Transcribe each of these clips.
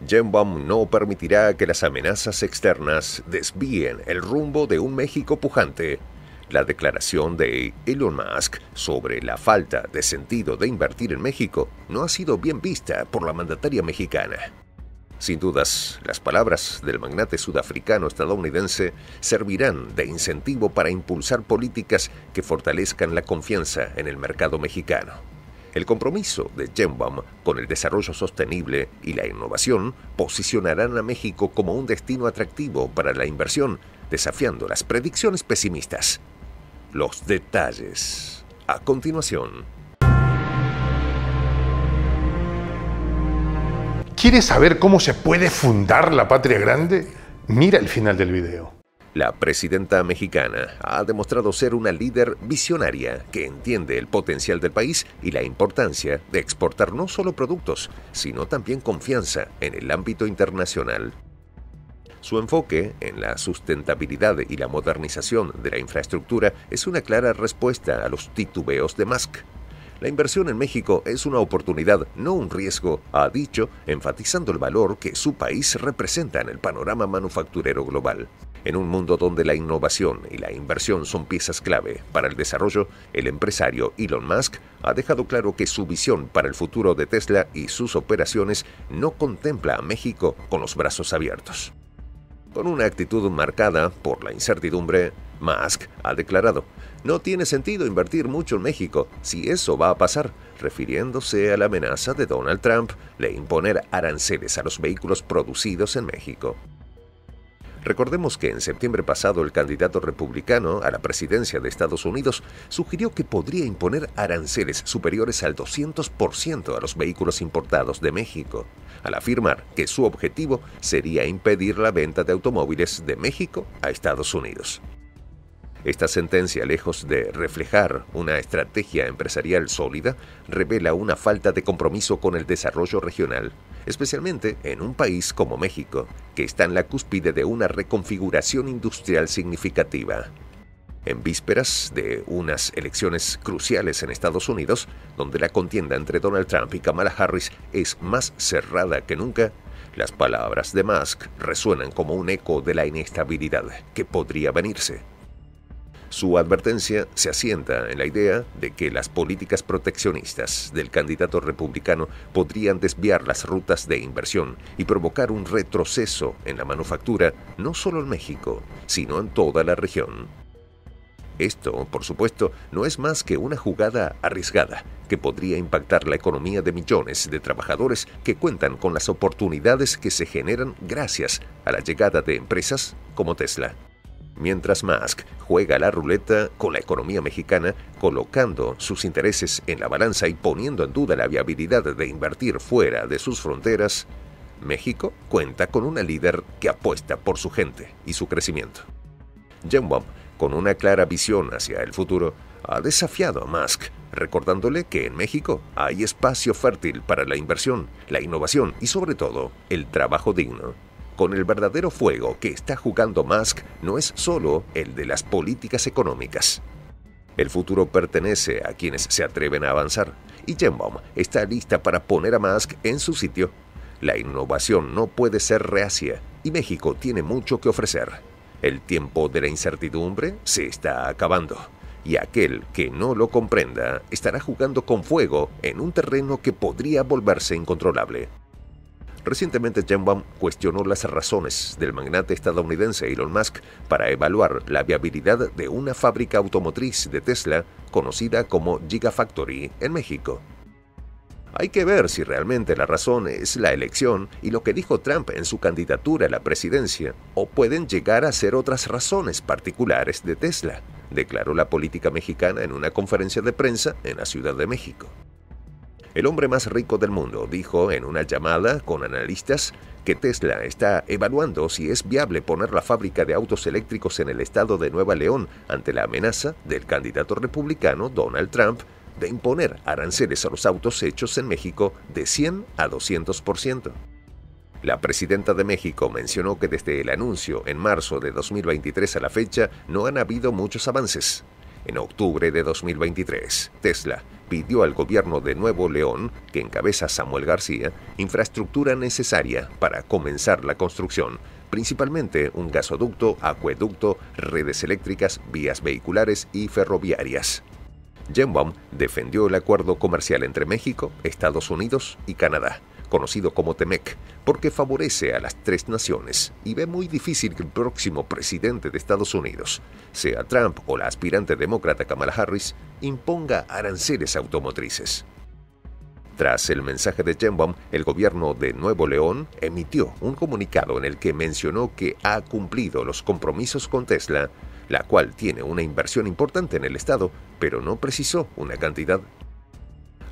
Baum no permitirá que las amenazas externas desvíen el rumbo de un México pujante. La declaración de Elon Musk sobre la falta de sentido de invertir en México no ha sido bien vista por la mandataria mexicana. Sin dudas, las palabras del magnate sudafricano estadounidense servirán de incentivo para impulsar políticas que fortalezcan la confianza en el mercado mexicano. El compromiso de Genbaum con el desarrollo sostenible y la innovación posicionarán a México como un destino atractivo para la inversión, desafiando las predicciones pesimistas. Los detalles. A continuación. ¿Quieres saber cómo se puede fundar la patria grande? Mira el final del video. La presidenta mexicana ha demostrado ser una líder visionaria que entiende el potencial del país y la importancia de exportar no solo productos, sino también confianza en el ámbito internacional. Su enfoque en la sustentabilidad y la modernización de la infraestructura es una clara respuesta a los titubeos de Musk. La inversión en México es una oportunidad, no un riesgo, ha dicho, enfatizando el valor que su país representa en el panorama manufacturero global. En un mundo donde la innovación y la inversión son piezas clave para el desarrollo, el empresario Elon Musk ha dejado claro que su visión para el futuro de Tesla y sus operaciones no contempla a México con los brazos abiertos. Con una actitud marcada por la incertidumbre, Musk ha declarado, no tiene sentido invertir mucho en México si eso va a pasar, refiriéndose a la amenaza de Donald Trump de imponer aranceles a los vehículos producidos en México. Recordemos que en septiembre pasado el candidato republicano a la presidencia de Estados Unidos sugirió que podría imponer aranceles superiores al 200% a los vehículos importados de México, al afirmar que su objetivo sería impedir la venta de automóviles de México a Estados Unidos. Esta sentencia, lejos de reflejar una estrategia empresarial sólida, revela una falta de compromiso con el desarrollo regional, especialmente en un país como México, que está en la cúspide de una reconfiguración industrial significativa. En vísperas de unas elecciones cruciales en Estados Unidos, donde la contienda entre Donald Trump y Kamala Harris es más cerrada que nunca, las palabras de Musk resuenan como un eco de la inestabilidad que podría venirse. Su advertencia se asienta en la idea de que las políticas proteccionistas del candidato republicano podrían desviar las rutas de inversión y provocar un retroceso en la manufactura no solo en México, sino en toda la región. Esto, por supuesto, no es más que una jugada arriesgada que podría impactar la economía de millones de trabajadores que cuentan con las oportunidades que se generan gracias a la llegada de empresas como Tesla mientras Musk juega la ruleta con la economía mexicana, colocando sus intereses en la balanza y poniendo en duda la viabilidad de invertir fuera de sus fronteras, México cuenta con una líder que apuesta por su gente y su crecimiento. Baum, con una clara visión hacia el futuro, ha desafiado a Musk, recordándole que en México hay espacio fértil para la inversión, la innovación y sobre todo el trabajo digno con el verdadero fuego que está jugando Musk no es solo el de las políticas económicas. El futuro pertenece a quienes se atreven a avanzar, y Genbaum está lista para poner a Musk en su sitio. La innovación no puede ser reacia, y México tiene mucho que ofrecer. El tiempo de la incertidumbre se está acabando, y aquel que no lo comprenda estará jugando con fuego en un terreno que podría volverse incontrolable. Recientemente, Baum cuestionó las razones del magnate estadounidense Elon Musk para evaluar la viabilidad de una fábrica automotriz de Tesla conocida como Gigafactory en México. Hay que ver si realmente la razón es la elección y lo que dijo Trump en su candidatura a la presidencia, o pueden llegar a ser otras razones particulares de Tesla, declaró la política mexicana en una conferencia de prensa en la Ciudad de México. El hombre más rico del mundo dijo en una llamada con analistas que Tesla está evaluando si es viable poner la fábrica de autos eléctricos en el estado de Nueva León ante la amenaza del candidato republicano Donald Trump de imponer aranceles a los autos hechos en México de 100 a 200%. La presidenta de México mencionó que desde el anuncio en marzo de 2023 a la fecha no han habido muchos avances. En octubre de 2023, Tesla pidió al gobierno de Nuevo León, que encabeza Samuel García, infraestructura necesaria para comenzar la construcción, principalmente un gasoducto, acueducto, redes eléctricas, vías vehiculares y ferroviarias. Jenbaum defendió el acuerdo comercial entre México, Estados Unidos y Canadá, conocido como TEMEC, porque favorece a las tres naciones y ve muy difícil que el próximo presidente de Estados Unidos, sea Trump o la aspirante demócrata Kamala Harris, imponga aranceles automotrices. Tras el mensaje de Jenbaum, el gobierno de Nuevo León emitió un comunicado en el que mencionó que ha cumplido los compromisos con Tesla, la cual tiene una inversión importante en el Estado, pero no precisó una cantidad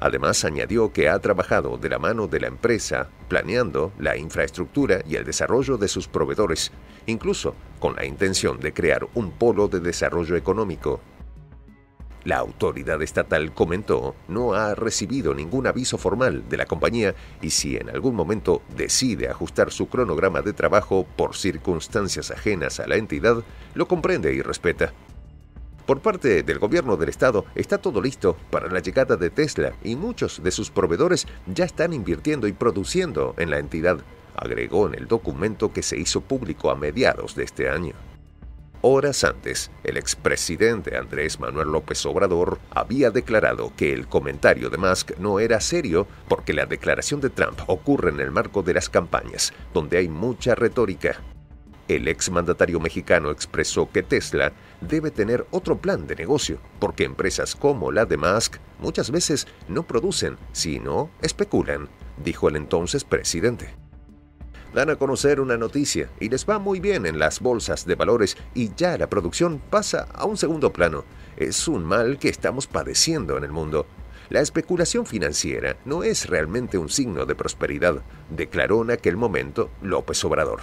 Además, añadió que ha trabajado de la mano de la empresa, planeando la infraestructura y el desarrollo de sus proveedores, incluso con la intención de crear un polo de desarrollo económico. La autoridad estatal comentó no ha recibido ningún aviso formal de la compañía y si en algún momento decide ajustar su cronograma de trabajo por circunstancias ajenas a la entidad, lo comprende y respeta. Por parte del gobierno del estado está todo listo para la llegada de Tesla y muchos de sus proveedores ya están invirtiendo y produciendo en la entidad, agregó en el documento que se hizo público a mediados de este año. Horas antes, el expresidente Andrés Manuel López Obrador había declarado que el comentario de Musk no era serio porque la declaración de Trump ocurre en el marco de las campañas, donde hay mucha retórica el exmandatario mexicano expresó que Tesla debe tener otro plan de negocio, porque empresas como la de Musk muchas veces no producen, sino especulan, dijo el entonces presidente. Dan a conocer una noticia y les va muy bien en las bolsas de valores y ya la producción pasa a un segundo plano. Es un mal que estamos padeciendo en el mundo. La especulación financiera no es realmente un signo de prosperidad, declaró en aquel momento López Obrador.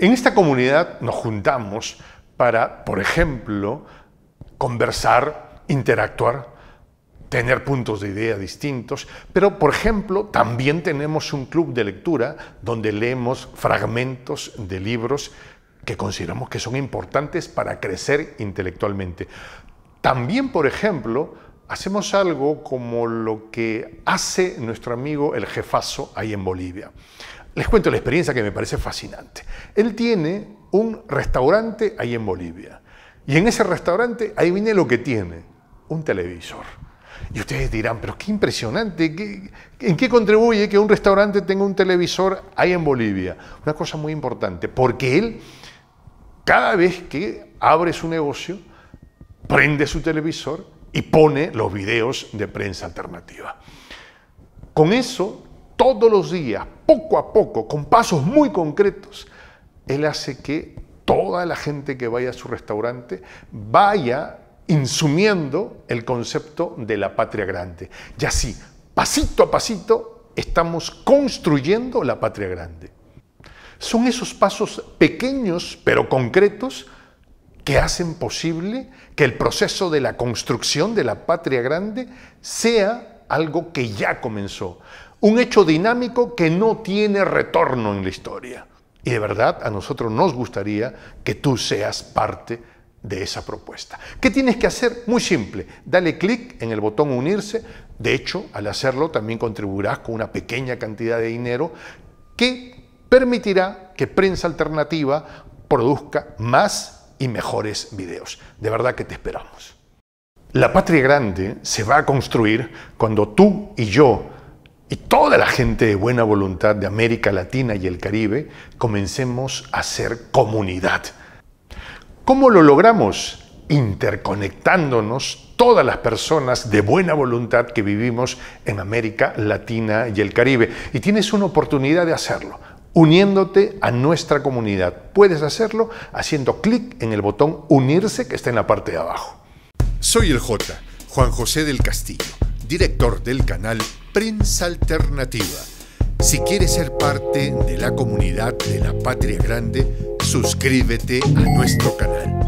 En esta comunidad nos juntamos para, por ejemplo, conversar, interactuar, tener puntos de idea distintos, pero por ejemplo también tenemos un club de lectura donde leemos fragmentos de libros que consideramos que son importantes para crecer intelectualmente. También, por ejemplo, hacemos algo como lo que hace nuestro amigo el jefazo ahí en Bolivia. Les cuento la experiencia que me parece fascinante. Él tiene un restaurante ahí en Bolivia. Y en ese restaurante, ahí viene lo que tiene, un televisor. Y ustedes dirán, pero qué impresionante, ¿en qué contribuye que un restaurante tenga un televisor ahí en Bolivia? Una cosa muy importante, porque él, cada vez que abre su negocio, prende su televisor y pone los videos de prensa alternativa. Con eso todos los días, poco a poco, con pasos muy concretos, Él hace que toda la gente que vaya a su restaurante vaya insumiendo el concepto de la patria grande. Y así, pasito a pasito, estamos construyendo la patria grande. Son esos pasos pequeños pero concretos que hacen posible que el proceso de la construcción de la patria grande sea algo que ya comenzó, un hecho dinámico que no tiene retorno en la historia. Y de verdad a nosotros nos gustaría que tú seas parte de esa propuesta. ¿Qué tienes que hacer? Muy simple, dale clic en el botón unirse. De hecho, al hacerlo también contribuirás con una pequeña cantidad de dinero que permitirá que Prensa Alternativa produzca más y mejores videos. De verdad que te esperamos. La patria grande se va a construir cuando tú y yo y toda la gente de buena voluntad de América Latina y el Caribe comencemos a ser comunidad. ¿Cómo lo logramos? Interconectándonos todas las personas de buena voluntad que vivimos en América Latina y el Caribe. Y tienes una oportunidad de hacerlo, uniéndote a nuestra comunidad. Puedes hacerlo haciendo clic en el botón unirse que está en la parte de abajo. Soy el J, Juan José del Castillo, director del canal Prensa Alternativa. Si quieres ser parte de la comunidad de la Patria Grande, suscríbete a nuestro canal.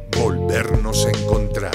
volvernos encontrar.